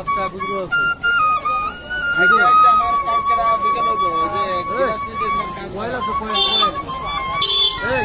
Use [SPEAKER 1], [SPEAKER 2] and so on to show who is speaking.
[SPEAKER 1] পাঁচটা গুজরু আছে কয়েল আছে। Coil coil